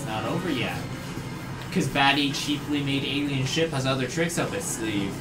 It's not over yet. Because Batty cheaply made alien ship has other tricks up its sleeve.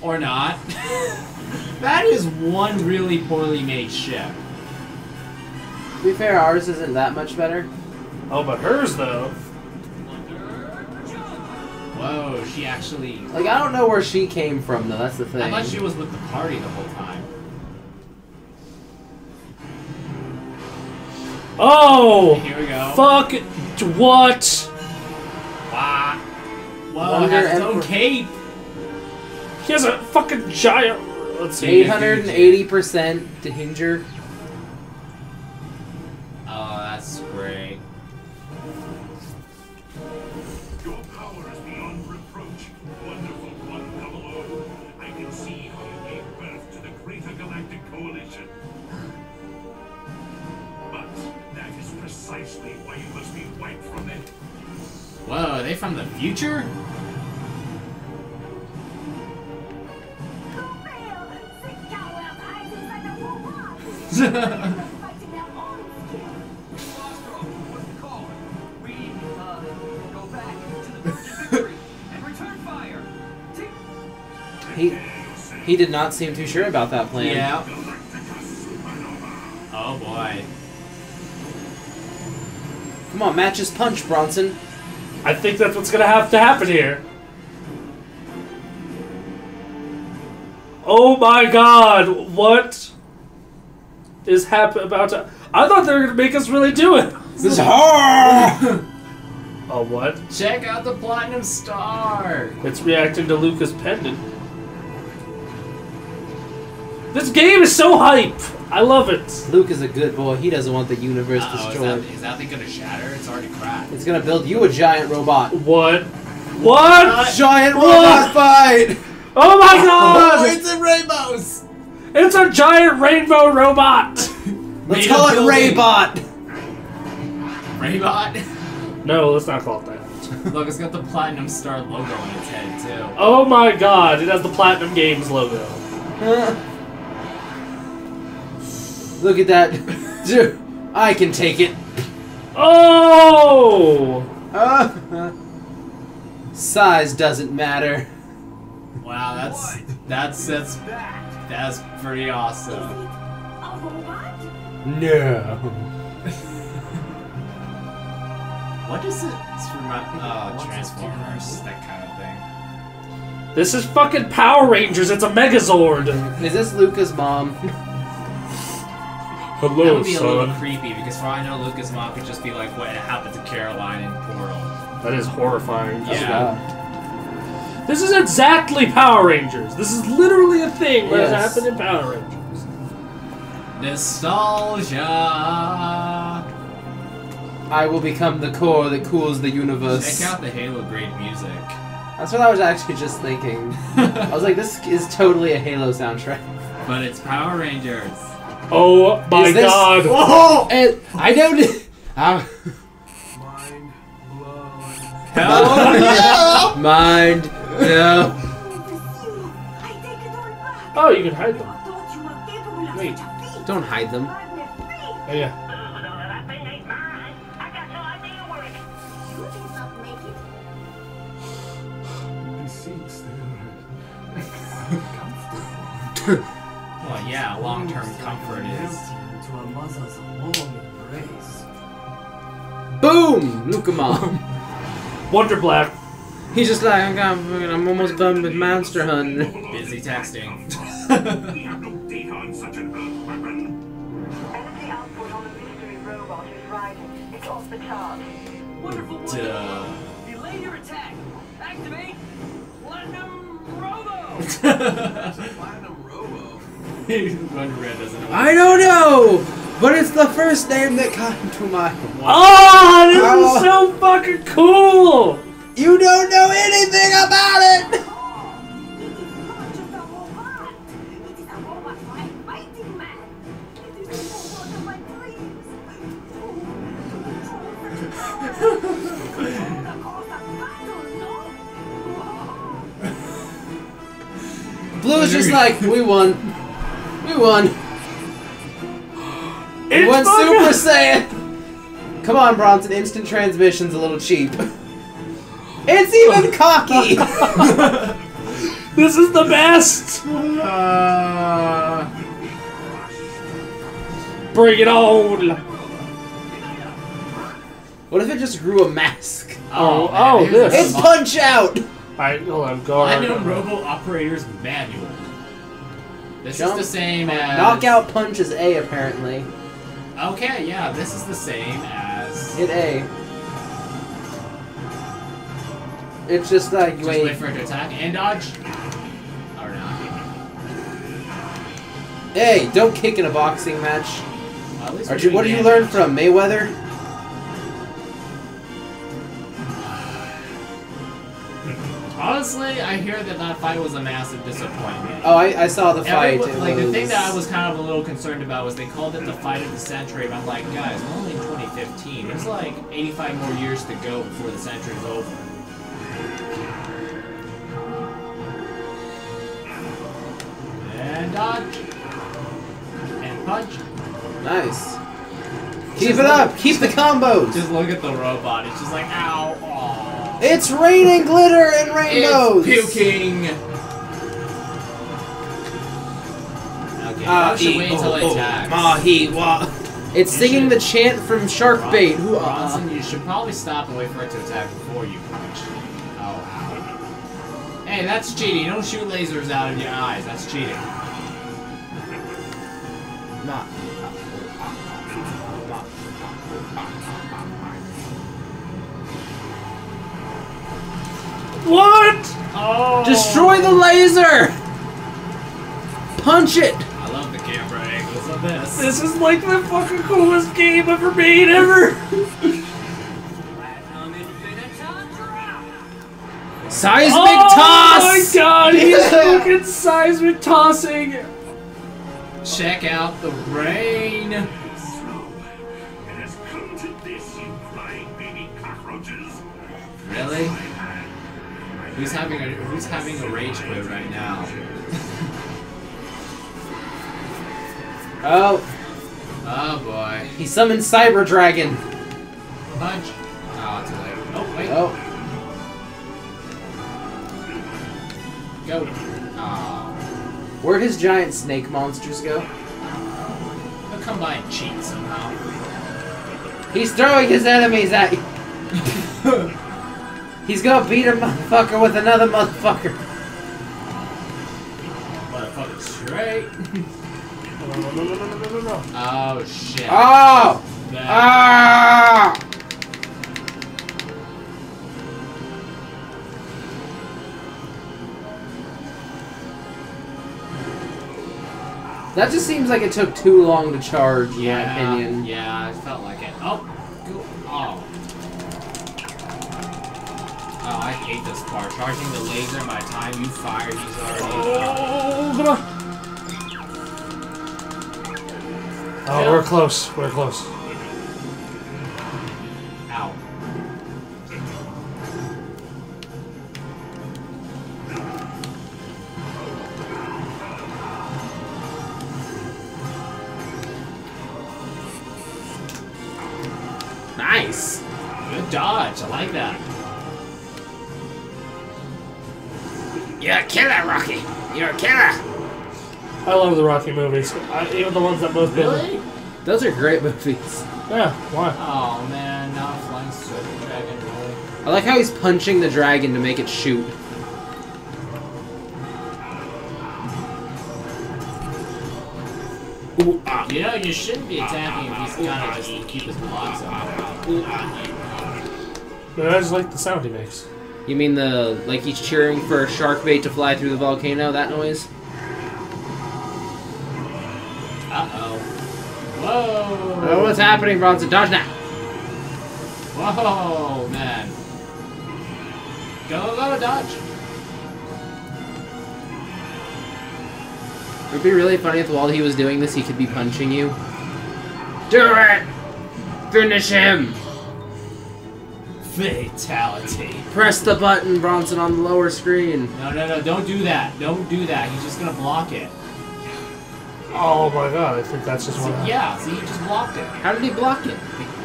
Or not. Batty is one really poorly made ship. To be fair, ours isn't that much better. Oh, but hers though. Whoa, she actually. Like, I don't know where she came from, though. That's the thing. I thought she was with the party the whole time. Oh, Here we go. fuck! What? Wow. Whoa, Wonder it has its own cape. He has a fucking giant. Let's see. 880% danger. Oh, return fire. Tick. He he did not seem too sure about that plan. Yeah. Oh boy. Come on, match his punch, Bronson. I think that's what's gonna have to happen here. Oh my god, what is happen about to I thought they were gonna make us really do it. This is hard. Oh what? Check out the platinum star. It's reacting to Luka's pendant. This game is so hype! I love it. Luke is a good boy. He doesn't want the universe Uh-oh, is destroyed. that, is that thing gonna shatter? It's already cracked. It's gonna build you a giant robot. What? What? Giant What? robot fight! Oh my Oh, god! it's in rainbows! It's a giant rainbow robot! Let's Made call it. Raybot! Raybot? No, let's not call it that. Look, it's got the platinum star logo on its head too. Oh my god, it has the Platinum Games logo. Look at that. Dude, I can take it. Oh! Uh, size doesn't matter. Wow, that's that's that's that's pretty awesome. No. What does it it's remind? Oh, Transformers, that kind of thing. This is fucking Power Rangers, it's a Megazord! Is this Luka's mom? That would be a little creepy because for all I know, Luka's mom could just be like what happened to Caroline in Portal. That is horrifying. Yeah. This is exactly Power Rangers. This is literally a thing that has happened in Power Rangers. Nostalgia. I will become the core that cools the universe. Check out the Halo grade music. That's what I was actually just thinking. I was like, this is totally a Halo soundtrack. But it's Power Rangers. Oh my this- god. Whoa! And I don't. Uh, Mind blown. Hell mind. No. Oh, you can hide them. Wait. Don't hide them. Oh, yeah. Beseech Well, yeah, long-term comfort is. To a mother's warm embrace. Boom! Luka mom. Wonder Black. He's just like, I'm, I'm almost done with Monster Hunting. Busy texting. We have no data on such an earth weapon. Energy output on the mystery robot is rising. It's off the charts. Wonderful, wonderful. Duh. Delay your attack. Activate Platinum Robo. Platinum Robo. Wonder Red doesn't know. I don't know! But it's the first name that came to my mind. Oh, this Oh. is so fucking cool! You don't know anything about it! Blue is just like, we won. We won. We It's went Super Saiyan. Come on, Bronson. Instant transmission's a little cheap. It's even cocky. This is the best. Uh, Bring it on. what if it just grew a mask? Oh, man, oh, this. the It's Punch Out. Alright, hold on. Go Platinum on. Robo Operator's Manual. This Jump. is the same as Knockout Punch is A apparently. Okay, yeah, this is the same as. Hit A. It's just like Just wait. wait. for it to attack and dodge. Or not. Hey, don't kick in a boxing match. Well, at least Are we're you, what did you learn from Mayweather? Honestly, I hear that that fight was a massive disappointment. Oh, I, I saw the fight. Everyone- It like the thing that I was kind of a little concerned about was they called it the fight of the century. But I'm like, guys, we're only in 2015. There's like 85 more years to go before the century's over. And dodge. And punch. nice. Just Keep it look- up. Keep the combos. Just look at the robot. It's just like, ow. It's raining glitter and rainbows. It's puking. Okay, Ah, I should ee, wait until oh, it oh, attacks. Mahi. It's You singing should- the chant from Shark Bait. Hoo, ah. Bronson, you should probably stop and wait for it to attack before you punch. Oh, ow. Hey, that's cheating. Don't shoot lasers out of your eyes. That's cheating. Ma. What? Oh! Destroy the laser. Punch it. I love the camera angles of this. This is like the fucking coolest game ever made ever. Platinum Infinitum drop. Seismic oh toss. my god, he's Yeah. fucking seismic tossing. Check out the rain. It has come to this, you crying baby cockroaches. Really? Who's having a Who's having a rage quit right now? Oh, Oh boy. he summoned Cyber Dragon. Punch. Oh, too late. Oh wait. Oh, Go. Oh. where'd his giant snake monsters go? He'll come by and cheat somehow. He's throwing his enemies at you. He's gonna beat a motherfucker with another motherfucker. Motherfucker straight. No, no, no, no, no, no, no, no. Oh shit. Oh! Bad. Ah! That just seems like it took too long to charge, in yeah, my opinion. Yeah, I felt like it. Oh. Oh. Oh, I hate this part. Charging the laser by the time you fire, he's already. Oh, come on. Oh, we're close. We're close. Ow. Nice. Good dodge. I like that. You're a killer, Rocky. You're a killer. I love the Rocky movies. I, even the ones that both been- Really? Those are great movies. Yeah, why? Oh man, now flying super dragon really. I like how he's punching the dragon to make it shoot. Ooh, ah. You know, you shouldn't be attacking if he's gonna just keep his blocks up. But I just like the sound he makes. You mean the like he's cheering for a shark bait to fly through the volcano? That noise? Uh oh. Whoa! Oh, what's happening, Bronson? Dodge now! Whoa, man. Go, go, go, dodge. It would be really funny if while he was doing this, he could be punching you. Do it! Finish him! Fatality. Press the button, Bronson, on the lower screen. No, no, no, don't do that. Don't do that. He's just gonna block it. Oh my god, I think that's just one. yeah, see, he just blocked it. How did he block it?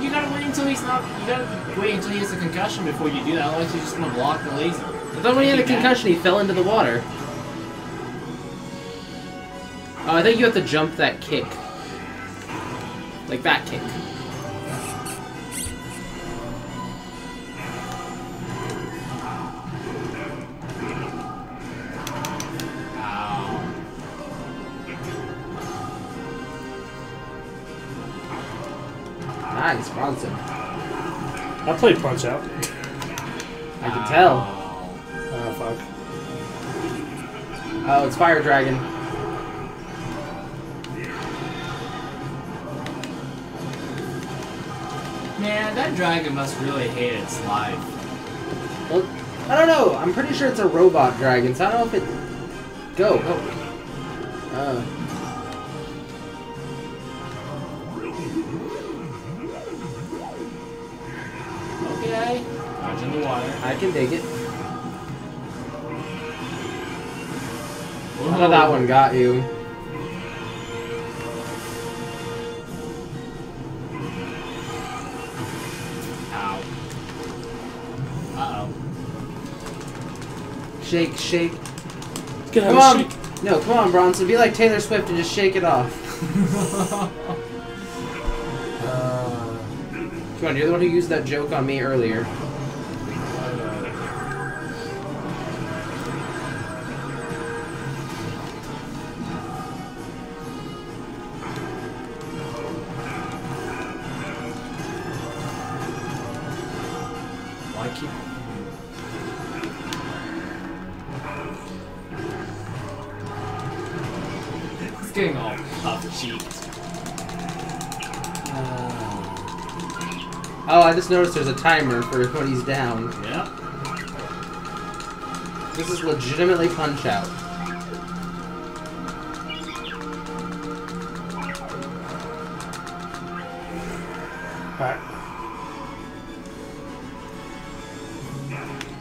You gotta wait until he's not. You gotta wait until he has a concussion before you do that. Otherwise, you're just gonna block the laser. I thought when he had a Take it back. concussion, he fell into the water. Oh, I think you have to jump that kick. Like that kick. Played Punch Out. I can tell. Ow. Ah, fuck. Oh, it's Fire Dragon. Man, that dragon must really hate its life. Well, I don't know. I'm pretty sure it's a robot dragon, so I don't know if it. Go, go. Uh, I can dig it. How that one got you? Ow. Uh-oh. Shake, shake. Get Come on. of shit. No, come on, Bronson. Be like Taylor Swift and just shake it off. oh. Come on, you're the one who used that joke on me earlier. Getting all puff cheeked. Uh, oh, I just noticed there's a timer for when he's down. Yep. This is legitimately Punch Out. Alright.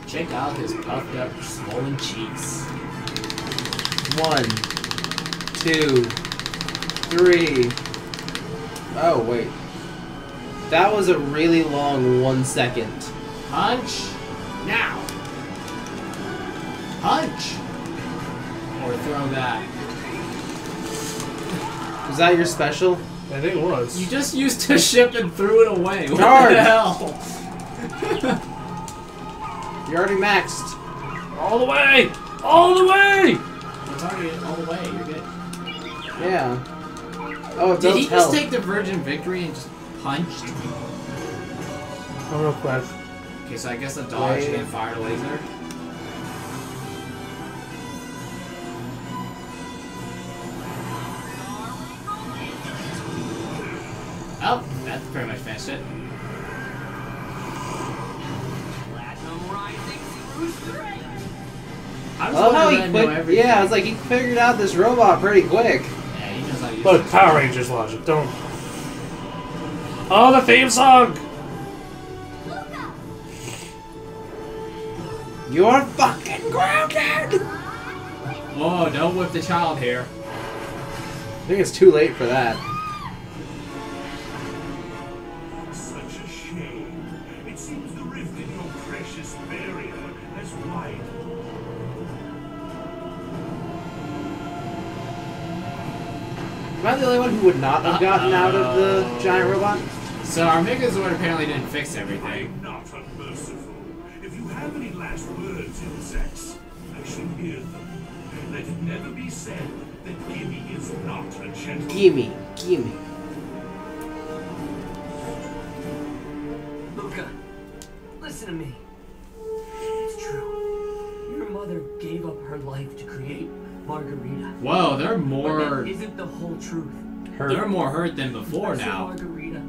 Check out his puffed up, swollen cheeks. One, two, three. Oh, wait. That was a really long one second. Punch now. Punch. Or throw that. Was that your special? I think it was. You just used a ship and threw it away. What Charge. the hell? You're already maxed. All the way! All the way! It's already all the way. You're good. Yeah. Oh, it Did he health. just take the Virgin Victory and just punched? Oh, real quick. Okay, so I guess a dodge Wait. and fire a laser. Oh, that's pretty much finished it. Platinum rising through strength. I was I love how wondering he if I know quick. everything. Yeah, it's like he figured out this robot pretty quick. Yeah, he knows how to use Look. Power Rangers logic. Don't. Oh, the theme song! You're fucking grounded. Oh, don't whip the child here. I think it's too late for that. Am I the only one who would not have gotten out of the giant robot? So our Megazord apparently didn't fix everything. I'm not unmerciful. If you have any last words, insects, I should hear them. Let it never be said that Gimme is not a gentleman. Gimme, gimme. Luka, listen to me. It's true. Your mother gave up her life to create Margarita. Whoa, they're more isn't the whole truth. they're more hurt than before Professor now. Margarita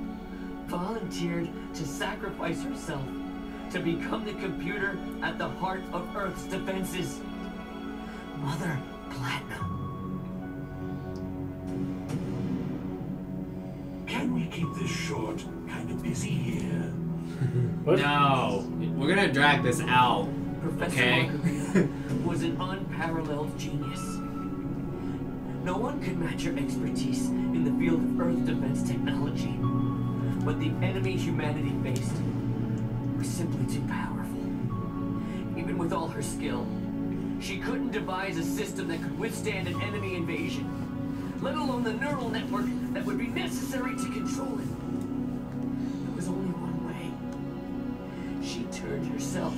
volunteered to sacrifice herself to become the computer at the heart of Earth's defenses. Mother Platinum. Can we keep this short? Kind of busy here. No, we're gonna drag this out. Professor Okay. Was an unparalleled genius. No one could match her expertise in the field of Earth defense technology. But the enemy humanity faced was simply too powerful. Even with all her skill, she couldn't devise a system that could withstand an enemy invasion, let alone the neural network that would be necessary to control it. There was only one way. She turned herself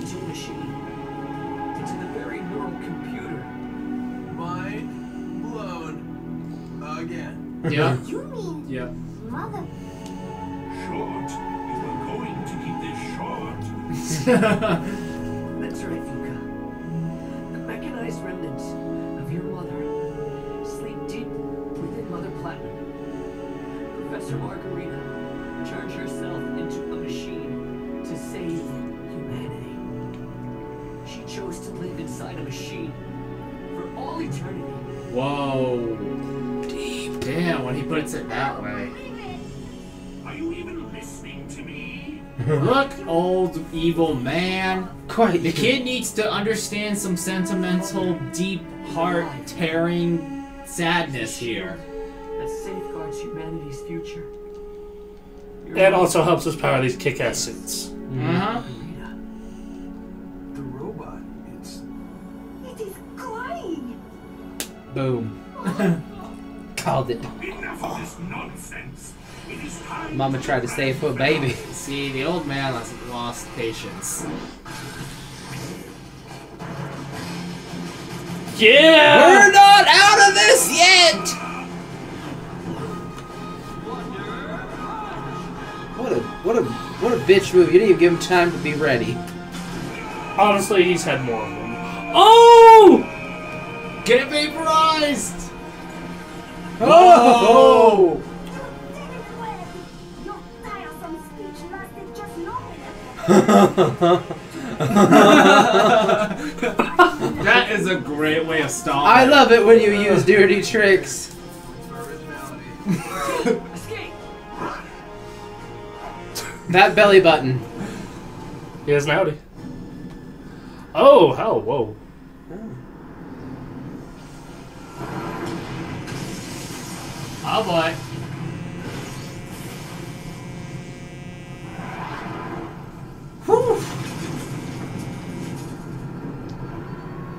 into a machine, into the very neural computer. Mind blown. Again. Yep. You mean Yep. mother? Short. You are going to keep this short. That's right, Yuka. The mechanized remnants of your mother sleep deep within Mother Platinum. Professor Margarita turned herself chose to live inside a machine for all eternity. Whoa. Deep. Damn, when he puts it that way. Are you even listening to me? Look, old evil man. Quite. The kid needs to understand some sentimental, deep heart tearing sadness here. That safeguards humanity's future. Your And mother, also helps us power these kick-ass suits. Uh huh. Boom. Called it. Enough of this nonsense. It is time. Mama tried to stay for a baby. See, the old man has lost patience. Yeah! We're not out of this yet! What a what a what a bitch move. You didn't even give him time to be ready. Honestly, he's had more of them. Oh! Get vaporized! Oh! Your tiresome speech lasted just long enough. That is a great way of stopping. I love it when you use dirty tricks. For originality. Escape! That belly button. He has an Audi. Oh, hell, whoa. Oh Oh, boy.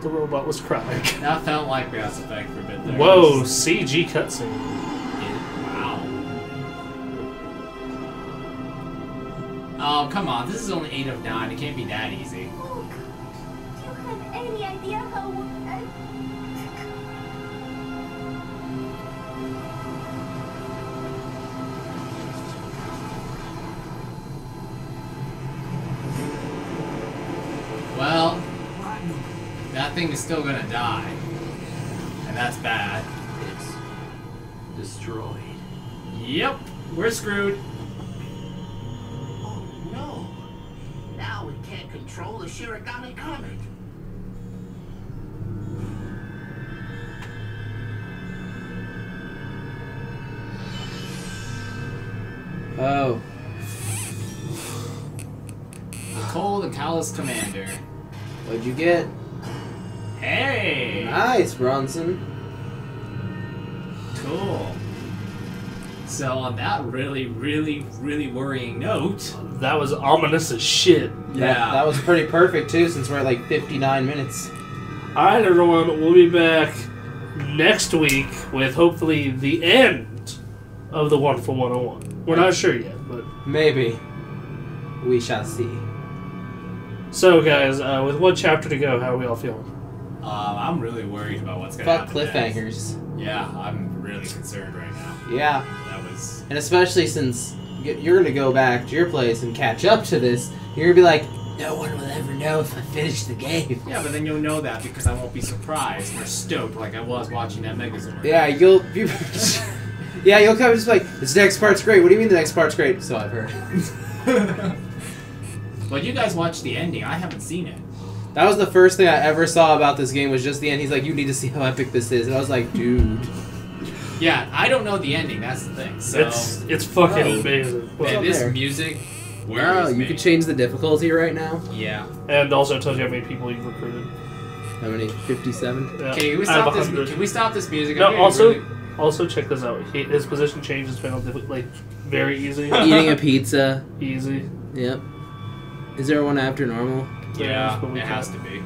The robot was crying. That felt like Mass Effect for a bit there. Whoa, CG cutscene. Wow. Oh, come on. This is only 8 of 9. It can't be that easy. Oh, Look, do you have any idea how? That thing is still gonna die. And that's bad. It's destroyed. Yep, we're screwed. Oh no! Now we can't control the Shirogane Comet. Oh. The cold and callous commander. What'd you get? Hey! Nice, Bronson. Cool. So, on that really, really, really worrying note, That was ominous as shit. That, that was pretty perfect too, since we're at like 59 minutes. Alright, everyone, we'll be back next week with hopefully the end of the Wonderful 101. We're not sure yet, but. Maybe. We shall see. So, guys, uh, with one chapter to go, how are we all feeling? Um, I'm really worried about what's gonna Fuck happen. next. cliffhangers. Yeah, I'm really concerned right now. Yeah, That was. and especially since you're gonna go back to your place and catch up to this, you're gonna be like, no one will ever know if I finish the game. Yeah, but then you'll know that because I won't be surprised or stoked like I was watching that Megazord. Yeah, you'll. You, yeah, you'll come and just be like, this next part's great. What do you mean the next part's great? So I've heard. But you guys watched the ending. I haven't seen it. That was the first thing I ever saw about this game was just the end. He's like, you need to see how epic this is, and I was like, dude. Yeah, I don't know the ending. That's the thing. So It's it's fucking Oh. amazing. What's and this there? music Where Oh, is you me? could change the difficulty right now. Yeah. And also tells you how many people you've recruited. How many? 57? Yeah. Okay, can we stop this? 100. Can we stop this music? No, also, really- also check this out. He, his position change has been like very easy. Eating a pizza. easy. Yep. Is there one after normal? Yeah, it has can't. to be.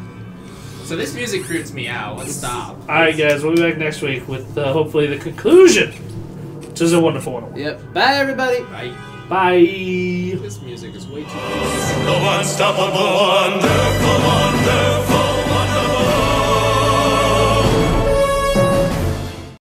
So this music creeps me out. Let's stop. All right, guys. We'll be back next week with uh, hopefully the conclusion to the wonderful one. Yep. Bye, everybody. Bye. Bye. This music is way too. The unstoppable, wonderful, wonderful.